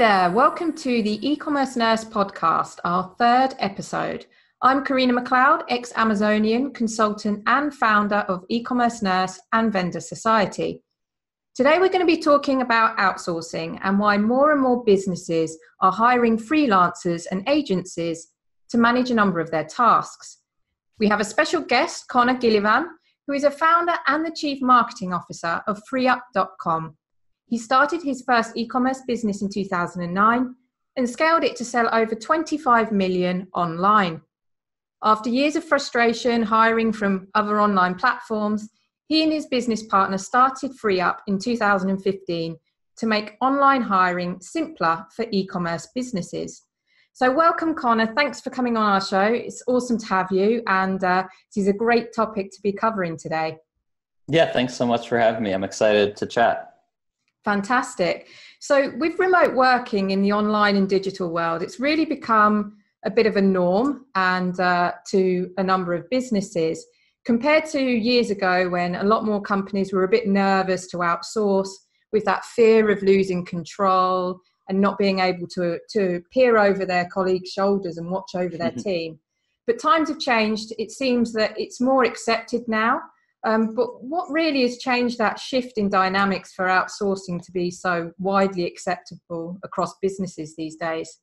there, welcome to the e-commerce nurse podcast, our third episode. I'm Karina McLeod, ex-Amazonian consultant and founder of e-commerce nurse and vendor society. Today we're going to be talking about outsourcing and why more and more businesses are hiring freelancers and agencies to manage a number of their tasks. We have a special guest, Connor Gillivan, who is a founder and the chief marketing officer of FreeeUp.com he started his first e commerce business in 2009 and scaled it to sell over 25 million online. After years of frustration hiring from other online platforms, he and his business partner started FreeeUp in 2015 to make online hiring simpler for e commerce businesses. So, welcome, Connor. Thanks for coming on our show. It's awesome to have you, and uh, this is a great topic to be covering today. Yeah, thanks so much for having me. I'm excited to chat. Fantastic. So, with remote working in the online and digital world, it's really become a bit of a norm and uh, to a number of businesses compared to years ago when a lot more companies were a bit nervous to outsource with that fear of losing control and not being able to, to peer over their colleagues' shoulders and watch over their mm-hmm. team. But times have changed. It seems that it's more accepted now um, but what really has changed that shift in dynamics for outsourcing to be so widely acceptable across businesses these days?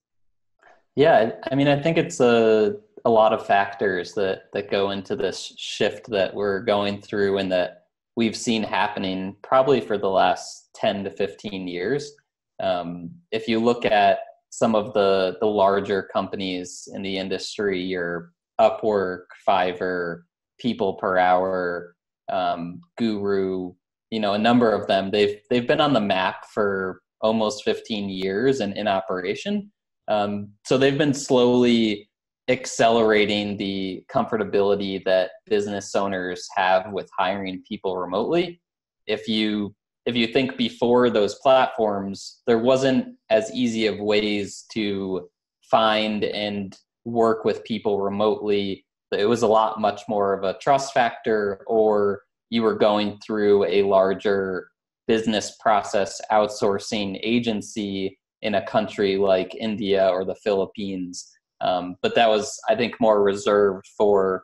Yeah, I mean, I think it's a, a lot of factors that, that go into this shift that we're going through and that we've seen happening probably for the last 10 to 15 years. Um, if you look at some of the, the larger companies in the industry, your Upwork, Fiverr, People Per Hour, um, Guru, you know, a number of them. They've they've been on the map for almost 15 years and in operation. Um, so they've been slowly accelerating the comfortability that business owners have with hiring people remotely. If you if you think before those platforms, there wasn't as easy of ways to find and work with people remotely it was a lot much more of a trust factor or you were going through a larger business process outsourcing agency in a country like India or the Philippines. Um, but that was, I think, more reserved for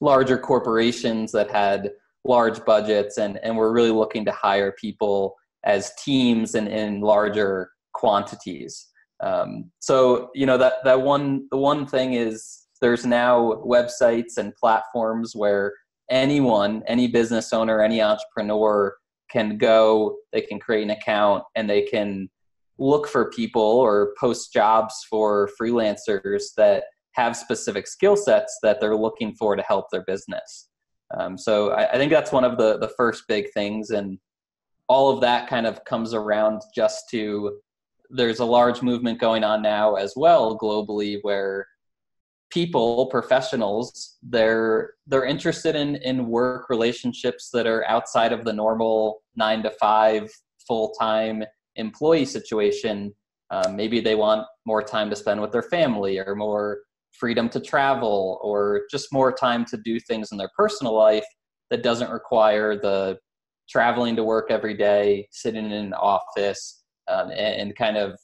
larger corporations that had large budgets and, and were really looking to hire people as teams and in larger quantities. Um, so, you know, that, that one, the one thing is there's now websites and platforms where anyone, any business owner, any entrepreneur can go, they can create an account and they can look for people or post jobs for freelancers that have specific skill sets that they're looking for to help their business. Um, so I, I, think that's one of the the first big things, and all of that kind of comes around just to there's a large movement going on now as well globally where people professionals they're they're interested in in work relationships that are outside of the normal nine to five full-time employee situation. Um, maybe they want more time to spend with their family or more freedom to travel or just more time to do things in their personal life that doesn't require the traveling to work every day sitting in an office um, and, and, kind of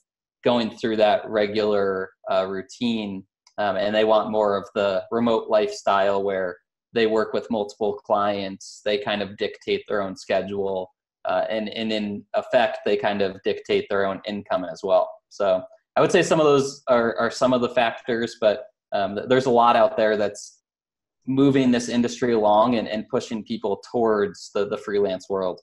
going through that regular uh, routine um, and they want more of the remote lifestyle where they work with multiple clients they kind of dictate their own schedule uh, and, and in effect they kind of dictate their own income as well. So i would say some of those are, are some of the factors but um, there's a lot out there that's moving this industry along and, and pushing people towards the, the freelance world.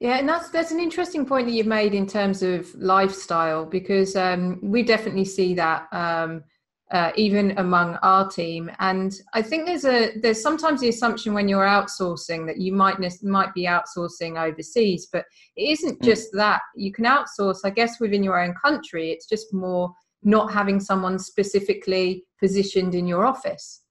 Yeah, and that's that's an interesting point that you've made in terms of lifestyle because um, we definitely see that um, uh, even among our team. And I think there's a there's sometimes the assumption when you're outsourcing that you might might be outsourcing overseas, but it isn't hmm. just that. You can outsource, I guess, within your own country. It's just more not having someone specifically positioned in your office.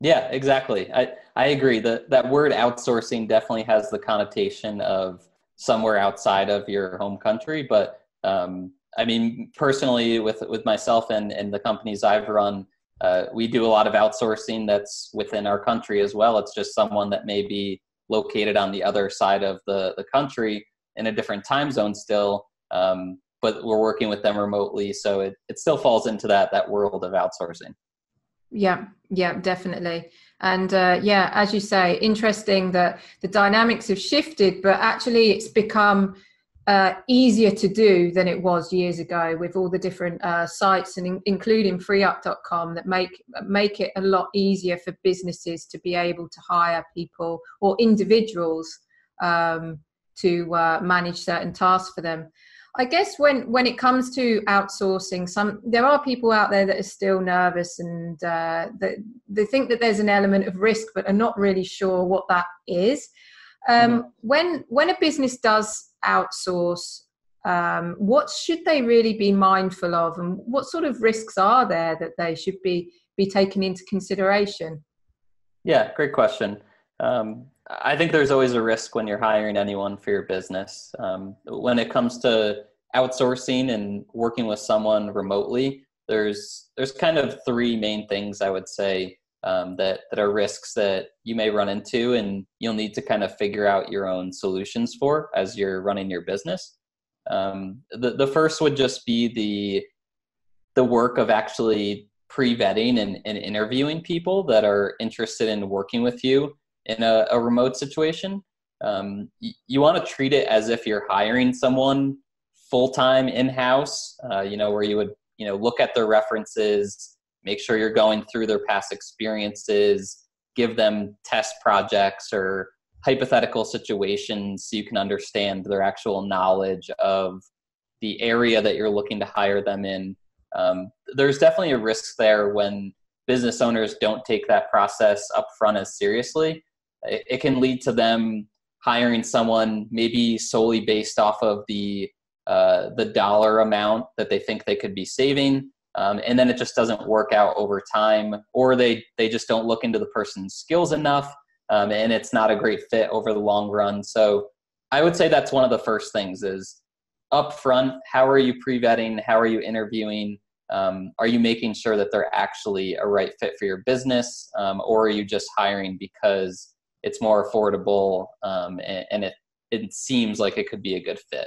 Yeah, exactly. I, I agree that that word outsourcing definitely has the connotation of somewhere outside of your home country, but um, I mean, personally, with with myself and and the companies I've run, uh, we do a lot of outsourcing that's within our country as well. It's just someone that may be located on the other side of the the country in a different time zone still. Um, but we're working with them remotely. So it, it still falls into that that world of outsourcing. Yeah, yeah, definitely. And uh, yeah, as you say, interesting that the dynamics have shifted, but actually it's become uh, easier to do than it was years ago with all the different uh, sites and in, including FreeeUp.com that make make it a lot easier for businesses to be able to hire people or individuals um, to uh, manage certain tasks for them. I guess when when it comes to outsourcing, some there are people out there that are still nervous and uh, that they think that there's an element of risk, but are not really sure what that is. Um, mm-hmm. When when a business does outsource, um, what should they really be mindful of, and what sort of risks are there that they should be be taken into consideration? Yeah, great question. Um, I think there's always a risk when you're hiring anyone for your business. Um, when it comes to outsourcing and working with someone remotely, there's there's kind of three main things I would say um, that that are risks that you may run into, and you'll need to kind of figure out your own solutions for as you're running your business. Um, the the first would just be the the work of actually pre-vetting and, and interviewing people that are interested in working with you in a, a remote situation. Um, you, you want to treat it as if you're hiring someone full time in house. Uh, you know, where you would you know look at their references, make sure you're going through their past experiences, give them test projects or hypothetical situations so you can understand their actual knowledge of the area that you're looking to hire them in. Um, there's definitely a risk there when business owners don't take that process up front as seriously it, it can lead to them hiring someone maybe solely based off of the uh, the dollar amount that they think they could be saving um, and then it just doesn't work out over time or they they just don't look into the person's skills enough um, and it's not a great fit over the long run. So i would say that's one of the first things is up front how are you pre-vetting? How are you interviewing? Um, are you making sure that they're actually a right fit for your business? Um, or are you just hiring because it's more affordable um, and, and, it it seems like it could be a good fit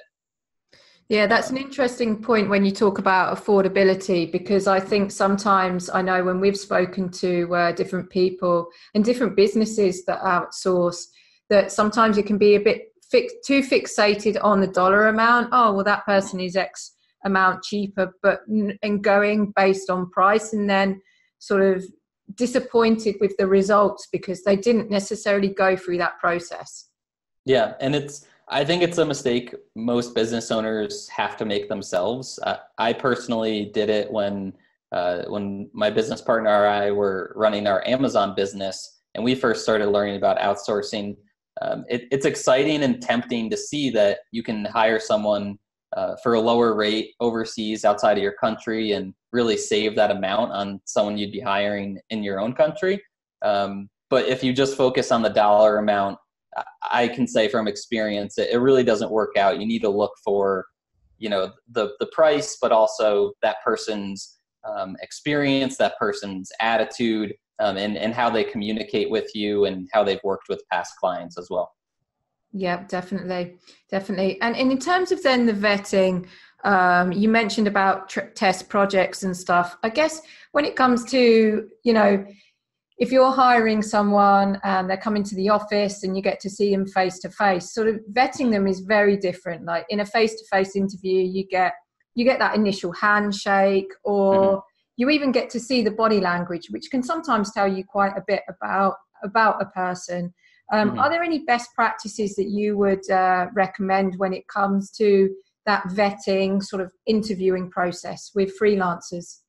yeah that's an interesting point when you talk about affordability because i think sometimes i know when we've spoken to uh, different people and different businesses that outsource that sometimes it can be a bit fix, too fixated on the dollar amount oh well that person is x amount cheaper but and going based on price and then sort of disappointed with the results because they didn't necessarily go through that process. Yeah, and it's I think it's a mistake most business owners have to make themselves. Uh, I personally did it when uh, when my business partner and I were running our Amazon business, and we first started learning about outsourcing. Um, it, it's exciting and tempting to see that you can hire someone uh, for a lower rate overseas outside of your country and really save that amount on someone you'd be hiring in your own country. Um, but if you just focus on the dollar amount, I can say from experience, it, it really doesn't work out. You need to look for, you know, the the price, but also that person's um, experience, that person's attitude, um, and and how they communicate with you, and how they've worked with past clients as well. Yeah, definitely, definitely. And, in terms of then the vetting, um, you mentioned about tr- test projects and stuff. I guess when it comes to you know, if you're hiring someone and they're coming to the office and you get to see them face to face, sort of vetting them is very different. Like in a face to face interview, you get you get that initial handshake or mm-hmm. you even get to see the body language which can sometimes tell you quite a bit about about a person um, mm-hmm. Are there any best practices that you would uh, recommend when it comes to that vetting, sort of interviewing process with freelancers?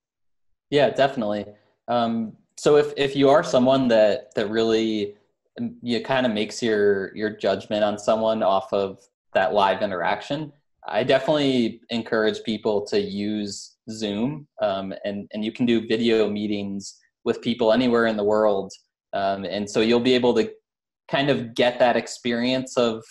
Yeah, definitely. Um, so if if you are someone that that really um, you kind of makes your your judgment on someone off of that live interaction, I definitely encourage people to use Zoom, um, and and you can do video meetings with people anywhere in the world, um, and so you'll be able to kind of get that experience of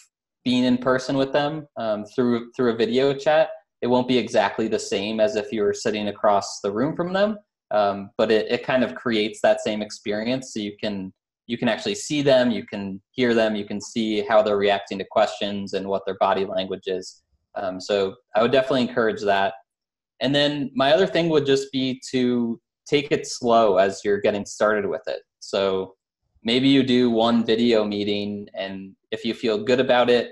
being in person with them um, through through a video chat. It won't be exactly the same as if you were sitting across the room from them, um, but it, it kind of creates that same experience. So you can you can actually see them, you can hear them, you can see how they're reacting to questions and what their body language is. Um, so I would definitely encourage that. And then my other thing would just be to take it slow as you're getting started with it. So maybe you do one video meeting, and if you feel good about it,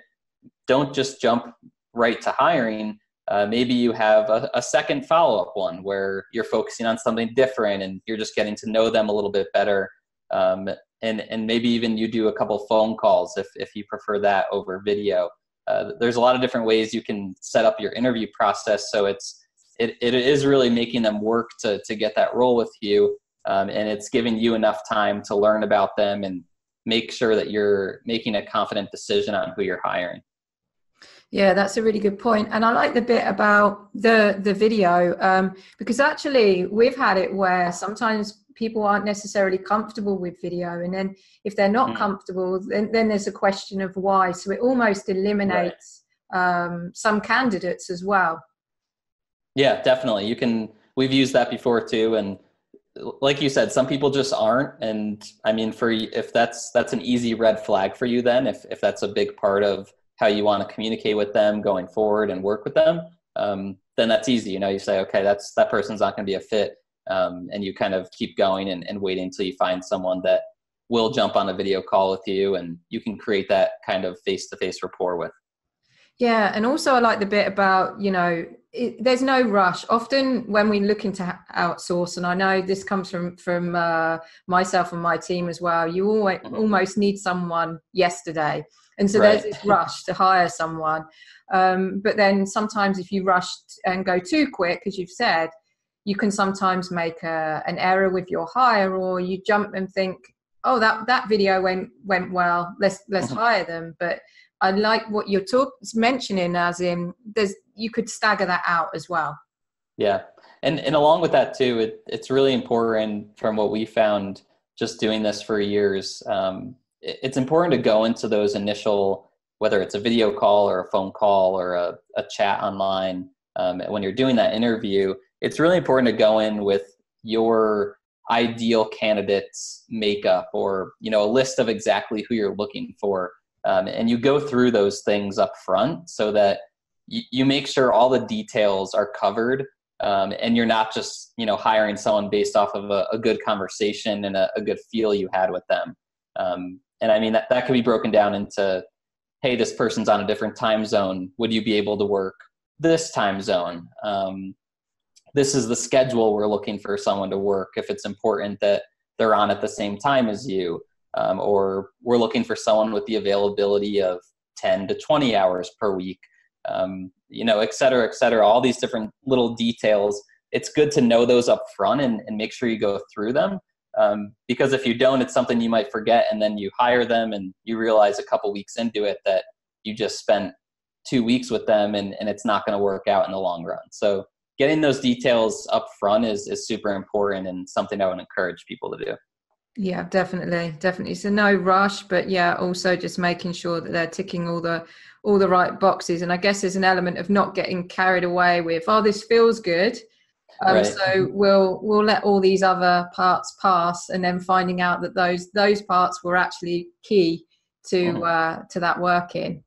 don't just jump right to hiring. Uh, maybe you have a, a second follow up one where you're focusing on something different and you're just getting to know them a little bit better. Um, and, and maybe even you do a couple phone calls if, if you prefer that over video. Uh, there's a lot of different ways you can set up your interview process so it's it, it is really making them work to, to get that role with you um, and it's giving you enough time to learn about them and make sure that you're making a confident decision on who you're hiring yeah, that's a really good point, and I like the bit about the the video um, because actually we've had it where sometimes people aren't necessarily comfortable with video, and then if they're not mm. comfortable, then then there's a question of why. So it almost eliminates right. um, some candidates as well. Yeah, definitely. You can. We've used that before too, and like you said, some people just aren't. And I mean, for if that's that's an easy red flag for you, then if if that's a big part of how you want to communicate with them going forward and work with them, um, then that's easy. You know, you say, okay, that's that person's not going to be a fit, um, and you kind of keep going and, and waiting until you find someone that will jump on a video call with you, and you can create that kind of face-to-face rapport with. Yeah, and also I like the bit about you know it, there's no rush. Often when we look into outsource, and I know this comes from from uh, myself and my team as well, you always, mm-hmm. almost need someone yesterday and so right. there's this rush to hire someone. Um, but then sometimes if you rush and go too quick as you've said you can sometimes make a, an error with your hire or you jump and think oh that that video went went well. Let's let's mm-hmm. hire them. But i like what you're talk, mentioning as in there's you could stagger that out as well. Yeah. And and along with that too it, it's really important from what we found just doing this for years um, it's important to go into those initial, whether it's a video call or a phone call or a, a chat online, um, when you're doing that interview, it's really important to go in with your ideal candidates makeup or you know a list of exactly who you're looking for. Um, and you go through those things up front so that you, you make sure all the details are covered um, and you're not just you know hiring someone based off of a, a good conversation and a, a, good feel you had with them. Um, and I mean, that, that could be broken down into, hey, this person's on a different time zone. Would you be able to work this time zone? Um, this is the schedule we're looking for someone to work if it's important that they're on at the same time as you. Um, or we're looking for someone with the availability of 10 to 20 hours per week, um, you know, et cetera, et cetera, all these different little details. It's good to know those up front and, and make sure you go through them um, because if you don't, it's something you might forget, and then you hire them, and you realize a couple weeks into it that you just spent two weeks with them, and, and it's not going to work out in the long run. So getting those details up front is is super important and something I would encourage people to do. Yeah, definitely, definitely. So no rush, but yeah, also just making sure that they're ticking all the all the right boxes. And I guess there's an element of not getting carried away with, oh, this feels good um, right. So we'll we'll let all these other parts pass, and then finding out that those those parts were actually key to mm. uh, to that working.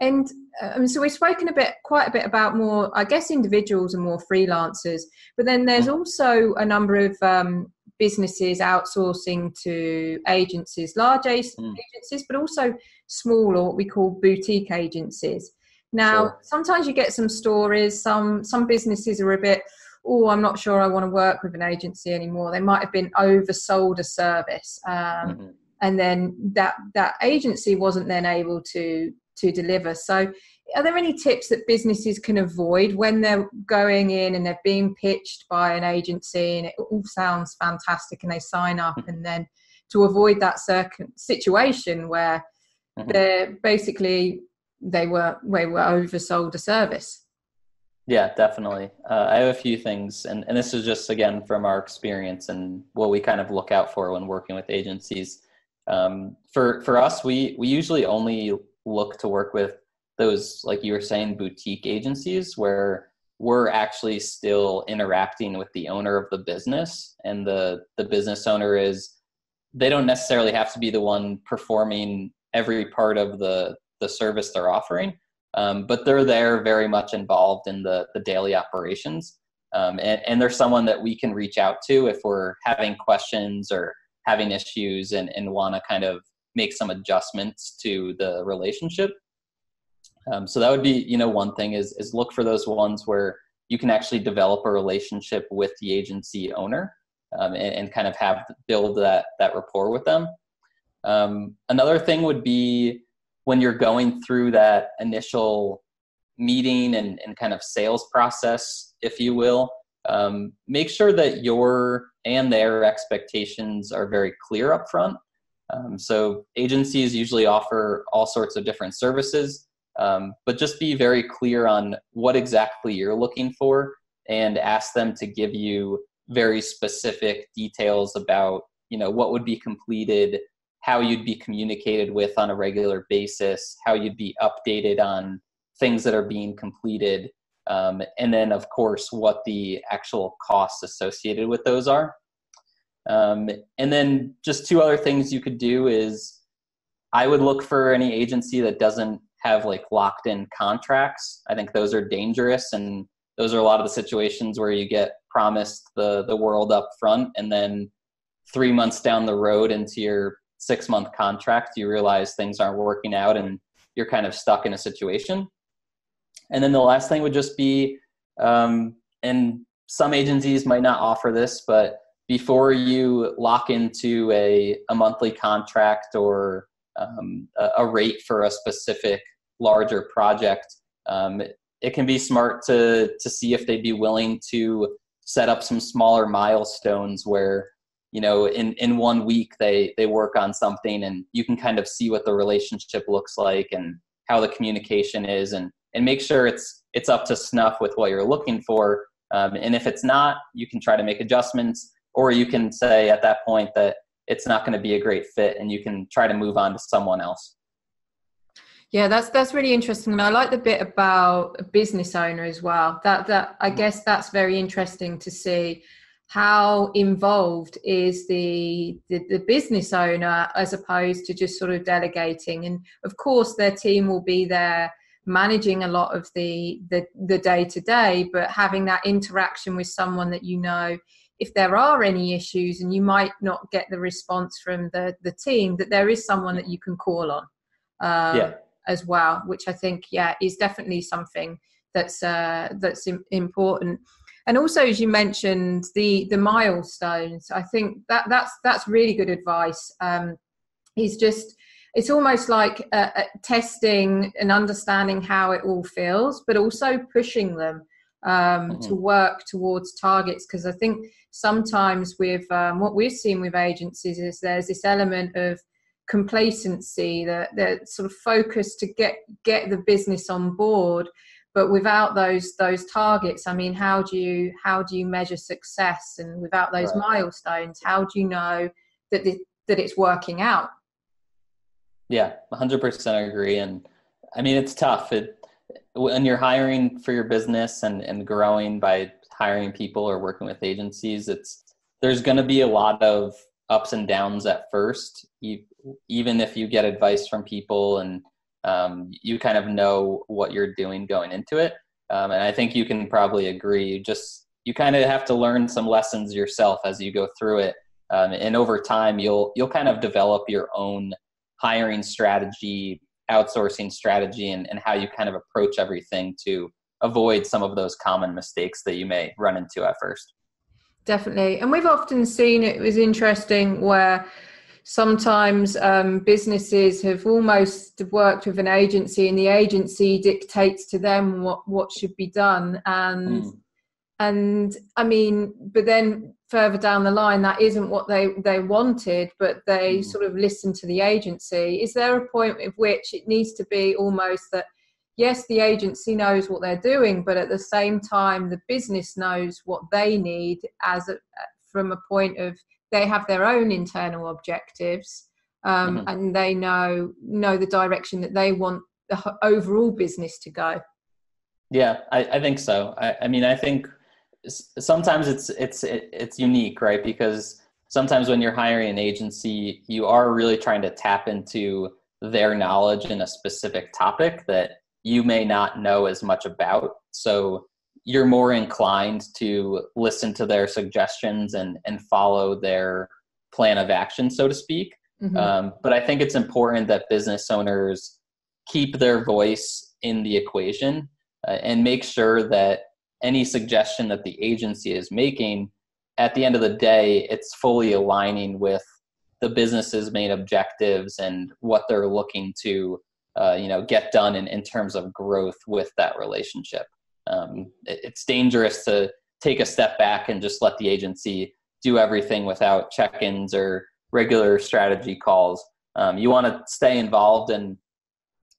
And um, so we've spoken a bit, quite a bit about more, I guess, individuals and more freelancers. But then there's mm. also a number of um, businesses outsourcing to agencies, large mm. agencies, but also small or what we call boutique agencies. Now, sure. sometimes you get some stories. Some some businesses are a bit oh, I'm not sure I want to work with an agency anymore. They might have been oversold a service, um, mm-hmm. and then that that agency wasn't then able to to deliver. So, are there any tips that businesses can avoid when they're going in and they're being pitched by an agency and it all sounds fantastic and they sign up mm-hmm. and then to avoid that circ- situation where mm-hmm. they're basically they were they were oversold a service yeah, definitely. Uh, I have a few things, and, and this is just again from our experience and what we kind of look out for when working with agencies. Um, for for us, we we usually only look to work with those, like you were saying, boutique agencies where we're actually still interacting with the owner of the business, and the the business owner is they don't necessarily have to be the one performing every part of the the service they're offering um, but they're there very much involved in the, the daily operations. Um, and, and they're someone that we can reach out to if we're having questions or having issues and, and want to kind of make some adjustments to the relationship. Um, so that would be, you know, one thing is, is look for those ones where you can actually develop a relationship with the agency owner um, and, and, kind of have build that, that rapport with them. Um, another thing would be when you're going through that initial meeting and, and kind of sales process, if you will, um, make sure that your and their expectations are very clear up front. Um, so agencies usually offer all sorts of different services, um, but just be very clear on what exactly you're looking for and ask them to give you very specific details about you know what would be completed how you'd be communicated with on a regular basis, how you'd be updated on things that are being completed, um, and then, of course, what the actual costs associated with those are. Um, and then, just two other things you could do is I would look for any agency that doesn't have like locked in contracts. I think those are dangerous, and those are a lot of the situations where you get promised the the world up front, and then three months down the road into your six month contract, you realize things aren't working out and you're kind of stuck in a situation. And then the last thing would just be, um, and some agencies might not offer this, but before you lock into a, a monthly contract or um, a, a, rate for a specific larger project, um, it can be smart to to see if they'd be willing to set up some smaller milestones where you know in in one week they they work on something and you can kind of see what the relationship looks like and how the communication is and and make sure it's it's up to snuff with what you're looking for. Um, and if it's not you can try to make adjustments or you can say at that point that it's not going to be a great fit and you can try to move on to someone else. Yeah that's that's really interesting. And i like the bit about a business owner as well. That that i guess that's very interesting to see how involved is the, the, the business owner as opposed to just sort of delegating and of course their team will be there managing a lot of the the the day to day but having that interaction with someone that you know if there are any issues and you might not get the response from the the team that there is someone that you can call on um, yeah. as well which i think yeah is definitely something that's uh, that's important and also as you mentioned the the milestones i think that that's that's really good advice. Um is just it's almost like uh, uh, testing and understanding how it all feels but also pushing them um, mm-hmm. to work towards targets. Because i think sometimes with um, what we've seen with agencies is there's this element of complacency that they're sort of focus to get get the business on board but without those those targets i mean how do you how do you measure success? And without those right. milestones how do you know that the, that it's working out? Yeah 100% agree. And i mean it's tough. It when you're hiring for your business and and growing by hiring people or working with agencies it's there's going to be a lot of ups and downs at first even if you get advice from people and um, you kind of know what you're doing going into it. Um, and I think you can probably agree. You just you kind of have to learn some lessons yourself as you go through it, um, and over time you'll you'll kind of develop your own hiring strategy, outsourcing strategy, and, and how you kind of approach everything to avoid some of those common mistakes that you may run into at first. Definitely, and we've often seen it was interesting where sometimes um, businesses have almost worked with an agency and the agency dictates to them what what should be done and mm. and i mean but then further down the line that isn't what they they wanted but they mm. sort of listen to the agency is there a point at which it needs to be almost that yes the agency knows what they're doing but at the same time the business knows what they need as a, from a point of they have their own internal objectives um, mm-hmm. and they know know the direction that they want the overall business to go yeah i, I think so I, I, mean i think sometimes it's it's it's unique right because sometimes when you're hiring an agency you are really trying to tap into their knowledge in a specific topic that you may not know as much about. So you're more inclined to listen to their suggestions and, and follow their plan of action, so to speak. Mm-hmm. Um, but I think it's important that business owners keep their voice in the equation uh, and make sure that any suggestion that the agency is making, at the end of the day, it's fully aligning with the business's main objectives and what they're looking to, uh, you know, get done in, in terms of growth with that relationship. Um, it, it's dangerous to take a step back and just let the agency do everything without check-ins or regular strategy calls. Um, you want to stay involved and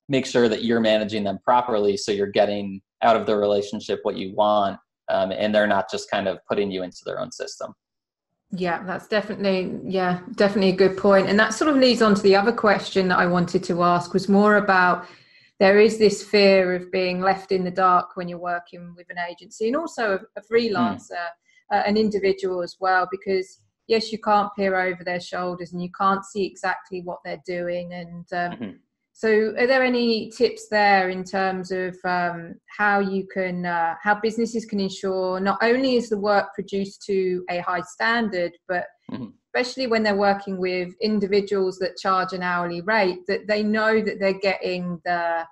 make sure that you're managing them properly so you're getting out of the relationship what you want um, and they're not just kind of putting you into their own system yeah that's definitely yeah definitely a good point and that sort of leads on to the other question that i wanted to ask was more about there is this fear of being left in the dark when you're working with an agency and also a, a freelancer mm. uh, an individual as well because yes, you can't peer over their shoulders and you can't see exactly what they're doing. And um, mm-hmm. So, are there any tips there in terms of um, how you can, uh, how businesses can ensure not only is the work produced to a high standard, but mm-hmm. especially when they're working with individuals that charge an hourly rate, that they know that they're getting the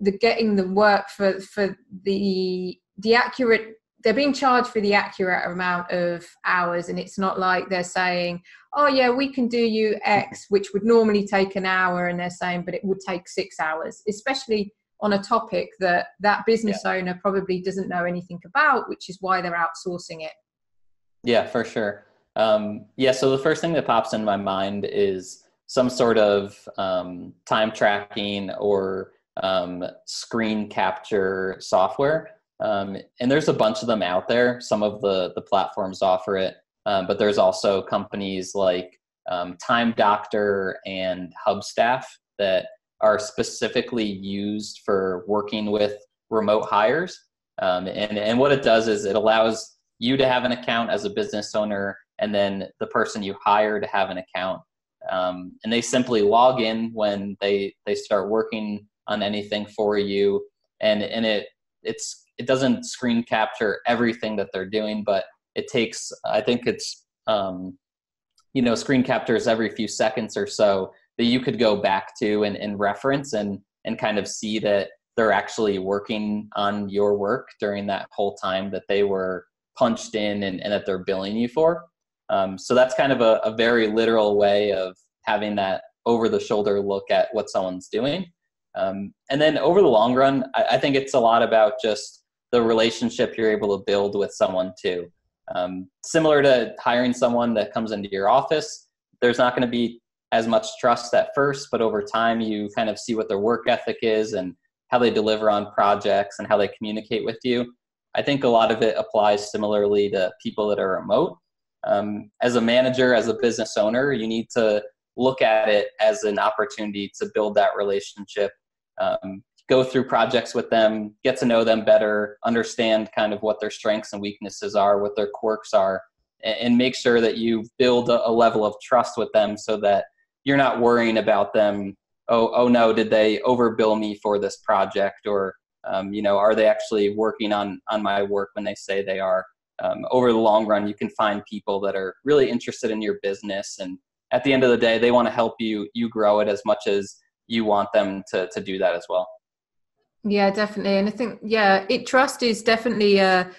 the getting the work for for the the accurate they're being charged for the accurate amount of hours and it's not like they're saying oh yeah we can do you x which would normally take an hour and they're saying but it would take six hours especially on a topic that that business yeah. owner probably doesn't know anything about which is why they're outsourcing it. Yeah for sure. Um, yeah so the first thing that pops in my mind is some sort of um, time tracking or um, screen capture software um, and there's a bunch of them out there. Some of the, the platforms offer it, um, but there's also companies like um, Time Doctor and Hubstaff that are specifically used for working with remote hires. Um, and, and what it does is it allows you to have an account as a business owner and then the person you hire to have an account. Um, and they simply log in when they, they start working on anything for you. And, and it, it's it doesn't screen capture everything that they're doing, but it takes I think it's um, you know screen captures every few seconds or so that you could go back to and, and reference and and kind of see that they're actually working on your work during that whole time that they were punched in and, and that they're billing you for. Um, so that's kind of a, a very literal way of having that over the shoulder look at what someone's doing. Um, and then over the long run, I, I, think it's a lot about just the relationship you're able to build with someone too. Um, similar to hiring someone that comes into your office, there's not going to be as much trust at first, but over time you kind of see what their work ethic is and how they deliver on projects and how they communicate with you. I think a lot of it applies similarly to people that are remote. Um, as a manager, as a business owner, you need to look at it as an opportunity to build that relationship um, go through projects with them, get to know them better, understand kind of what their strengths and weaknesses are, what their quirks are, and make sure that you build a level of trust with them so that you're not worrying about them. Oh, oh no, did they overbill me for this project? Or, um, you know, are they actually working on, on my work when they say they are? Um, over the long run, you can find people that are really interested in your business. And at the end of the day, they want to help you, you grow it as much as you want them to, to do that as well. Yeah, definitely. And I think, yeah, it trust is definitely a,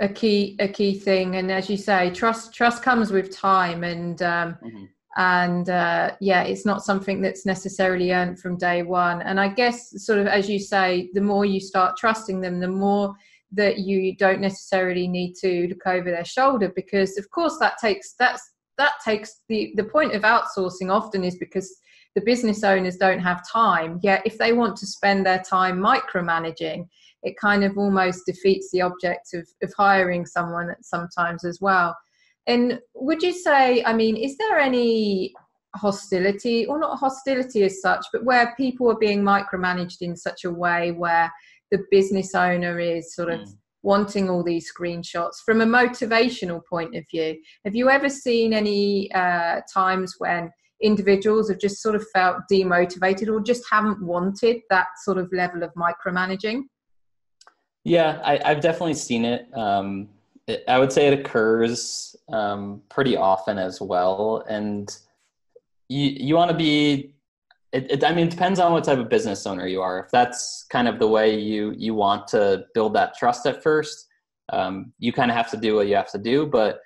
a key, a key thing. And as you say, trust, trust comes with time and, um, mm-hmm. and, uh, yeah, it's not something that's necessarily earned from day one. And I guess sort of, as you say, the more you start trusting them, the more that you don't necessarily need to look over their shoulder because of course that takes, that's, that takes the, the point of outsourcing often is because the business owners don't have time. Yet, if they want to spend their time micromanaging, it kind of almost defeats the object of, of hiring someone sometimes as well. And would you say, I mean, is there any hostility, or not hostility as such, but where people are being micromanaged in such a way where the business owner is sort of mm. wanting all these screenshots from a motivational point of view? Have you ever seen any uh, times when individuals have just sort of felt demotivated or just haven't wanted that sort of level of micromanaging? Yeah, I, have definitely seen it. Um, it. I would say it occurs um, pretty often as well, and you you want to be. It, it, I mean, it depends on what type of business owner you are. If that's kind of the way you you want to build that trust at first, um, you kind of have to do what you have to do. But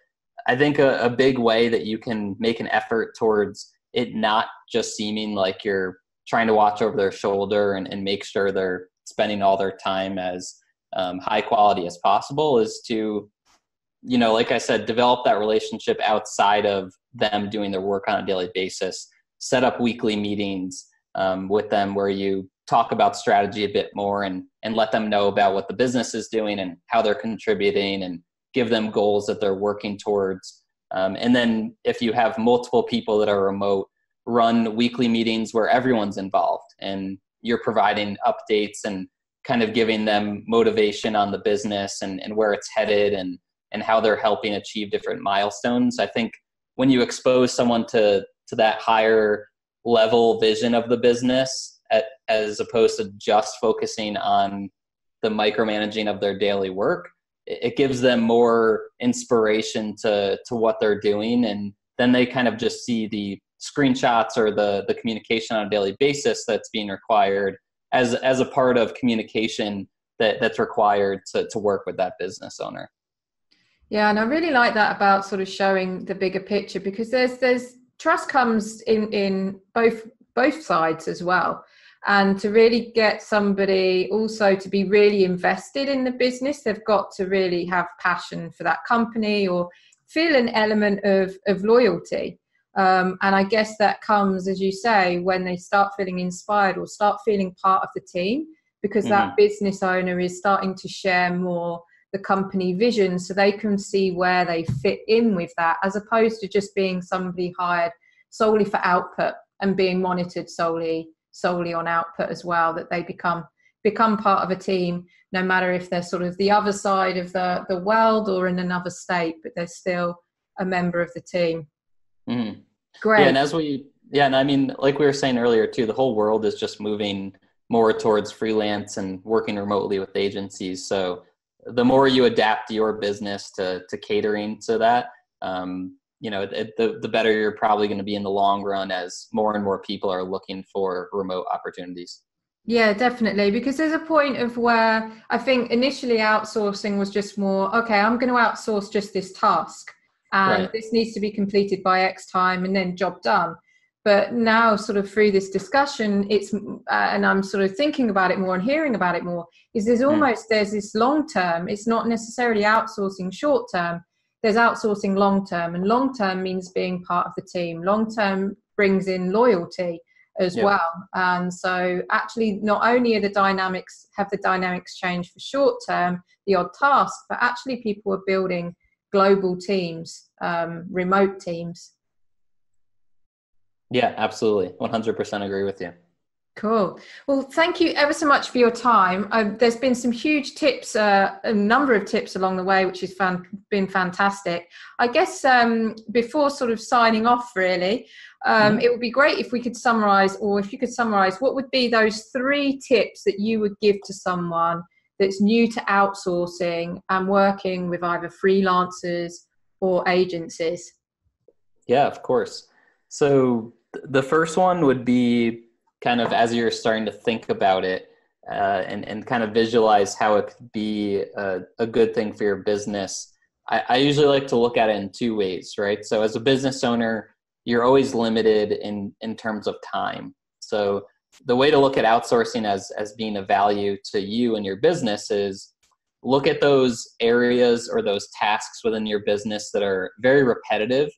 I think a, a big way that you can make an effort towards it not just seeming like you're trying to watch over their shoulder and, and make sure they're spending all their time as um, high quality as possible is to you know like i said develop that relationship outside of them doing their work on a daily basis. Set up weekly meetings um, with them where you talk about strategy a bit more and and let them know about what the business is doing and how they're contributing and give them goals that they're working towards um, and then if you have multiple people that are remote run weekly meetings where everyone's involved and you're providing updates and kind of giving them motivation on the business and, and where it's headed and, and how they're helping achieve different milestones. I think when you expose someone to, to that higher level vision of the business at, as opposed to just focusing on the micromanaging of their daily work, it, gives them more inspiration to, to what they're doing. And then they kind of just see the screenshots or the, the communication on a daily basis that's being required as as a part of communication that that's required to to work with that business owner yeah and i really like that about sort of showing the bigger picture because there's there's trust comes in in both both sides as well and to really get somebody also to be really invested in the business they've got to really have passion for that company or feel an element of of loyalty um, and I guess that comes, as you say, when they start feeling inspired or start feeling part of the team, because mm-hmm. that business owner is starting to share more the company vision so they can see where they fit in with that, as opposed to just being somebody hired solely for output and being monitored solely solely on output as well that they become become part of a team no matter if they're sort of the other side of the the world or in another state but they're still a member of the team Mm. Great. Yeah, and as we yeah, and I mean, like we were saying earlier too, the whole world is just moving more towards freelance and working remotely with agencies. So the more you adapt your business to to catering to that, um, you know, it, the the better you're probably going to be in the long run as more and more people are looking for remote opportunities. Yeah, definitely. Because there's a point of where I think initially outsourcing was just more, okay, I'm going to outsource just this task and right. this needs to be completed by X time and then job done. But now, sort of through this discussion, it's uh, and I'm sort of thinking about it more and hearing about it more. Is there's hmm. almost mm. there's this long term. It's not necessarily outsourcing short term. There's outsourcing long term, and long term means being part of the team. Long term brings in loyalty as yeah. well. And so, actually, not only are the dynamics have the dynamics changed for short term, the odd task, but actually, people are building global teams, um, remote teams. Yeah, absolutely. 100% agree with you. Cool. Well, thank you ever so much for your time. Um, there's been some huge tips, uh, a number of tips along the way, which has fan- been fantastic. I guess um, before sort of signing off, really, um, mm-hmm. it would be great if we could summarize, or if you could summarize, what would be those three tips that you would give to someone that's new to outsourcing and working with either freelancers or agencies? Yeah, of course. So the first one would be kind of as you're starting to think about it uh, and, and kind of visualize how it could be a, a good thing for your business. I, I usually like to look at it in two ways, right? So as a business owner, you're always limited in, in terms of time. So the way to look at outsourcing as as being a value to you and your business is look at those areas or those tasks within your business that are very repetitive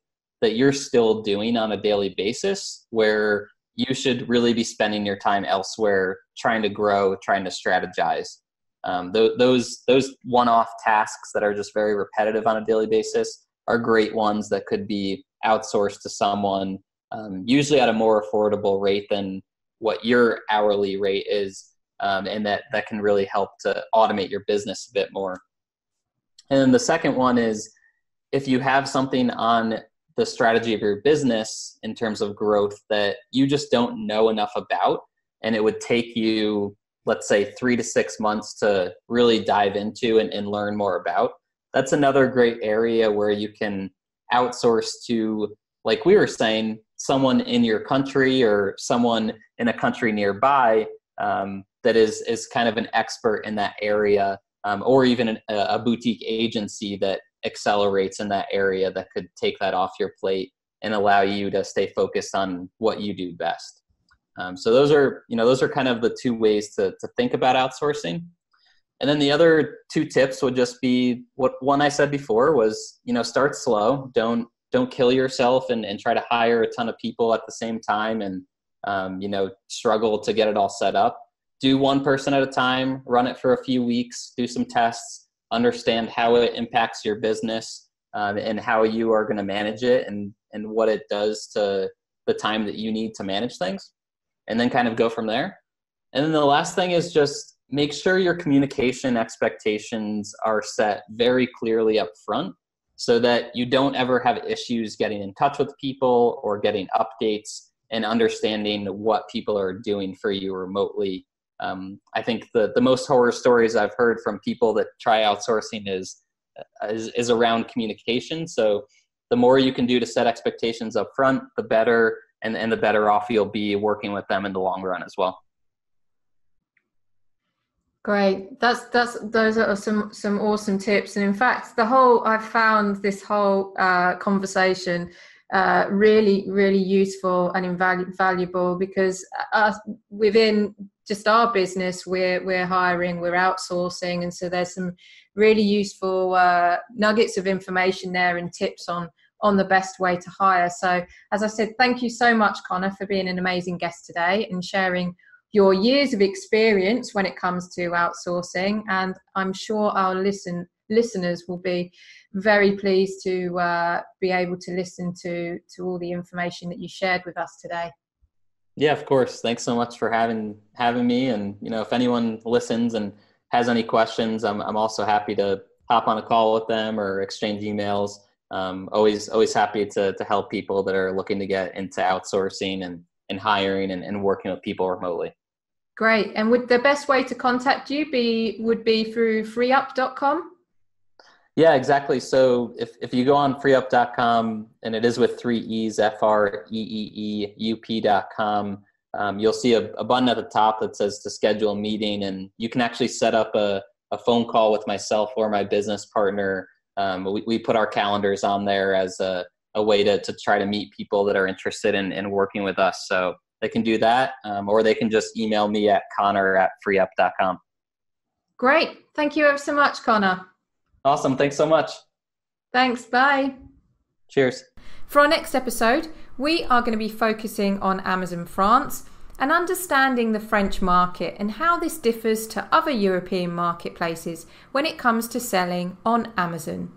that you're still doing on a daily basis where you should really be spending your time elsewhere trying to grow trying to strategize. Um, th- those those one-off tasks that are just very repetitive on a daily basis are great ones that could be outsourced to someone um, usually at a more affordable rate than what your hourly rate is um, and that that can really help to automate your business a bit more. And then the second one is if you have something on the strategy of your business in terms of growth that you just don't know enough about. And it would take you let's say three to six months to really dive into and, and learn more about. That's another great area where you can outsource to like we were saying someone in your country or someone in a country nearby um, that is is kind of an expert in that area um, or even an, a boutique agency that accelerates in that area that could take that off your plate and allow you to stay focused on what you do best. Um, so those are you know those are kind of the two ways to to think about outsourcing. And then the other two tips would just be what one I said before was you know start slow. Don't don't kill yourself and, and try to hire a ton of people at the same time and um, you know struggle to get it all set up. Do one person at a time. Run it for a few weeks. Do some tests understand how it impacts your business um, and how you are going to manage it and, and what it does to the time that you need to manage things and then kind of go from there. And then the last thing is just make sure your communication expectations are set very clearly up front so that you don't ever have issues getting in touch with people or getting updates and understanding what people are doing for you remotely um, I think the the most horror stories I've heard from people that try outsourcing is is, is around communication. So the more you can do to set expectations up front, the better, and and the better off you'll be working with them in the long run as well. Great. That's that's those are some some awesome tips. And in fact, the whole I've found this whole uh, conversation uh, really really useful and invaluable because uh, within just our business we're we're hiring we're outsourcing. And so there's some really useful uh, nuggets of information there and tips on on the best way to hire. So as i said thank you so much connor for being an amazing guest today and sharing your years of experience when it comes to outsourcing. And i'm sure our listen listeners will be very pleased to uh, be able to listen to to all the information that you shared with us today yeah, of course. Thanks so much for having having me. And you know, if anyone listens and has any questions, I'm I'm also happy to hop on a call with them or exchange emails. Um, always always happy to to help people that are looking to get into outsourcing and and hiring and, and working with people remotely. Great. And would the best way to contact you be would be through FreeeUp.com? Yeah, exactly. So if, if you go on FreeeUp.com and it is with three E's, F R E E E U P.com, um, you'll see a, a, button at the top that says to schedule a meeting, and you can actually set up a, a phone call with myself or my business partner. Um, we, we put our calendars on there as a, a way to, to try to meet people that are interested in, in working with us. So they can do that, um, or they can just email me at connor at FreeeUp.com. Great. Thank you ever so much, Connor. Awesome. Thanks so much. Thanks. Bye. Cheers. For our next episode, we are going to be focusing on Amazon France and understanding the French market and how this differs to other European marketplaces when it comes to selling on Amazon.